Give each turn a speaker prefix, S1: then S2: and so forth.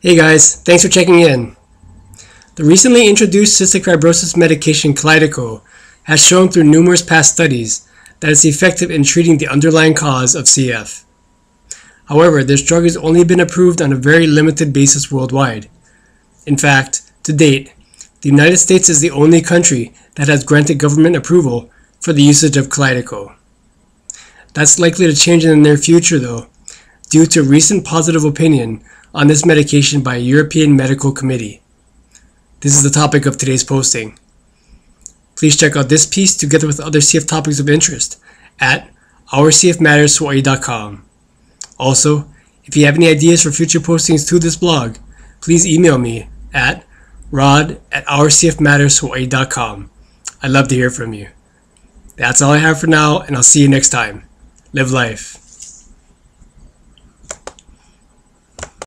S1: Hey guys, thanks for checking in. The recently introduced cystic fibrosis medication Kalydeco has shown through numerous past studies that it's effective in treating the underlying cause of CF. However, this drug has only been approved on a very limited basis worldwide. In fact, to date, the United States is the only country that has granted government approval for the usage of Kalydeco. That's likely to change in the near future though, due to recent positive opinion on this medication by a European Medical Committee. This is the topic of today's posting. Please check out this piece together with other CF topics of interest at ourcfmattershawaii.com. Also, if you have any ideas for future postings to this blog, please email me at rod at ourcfmattershawaii.com. I'd love to hear from you. That's all I have for now, and I'll see you next time. Live life.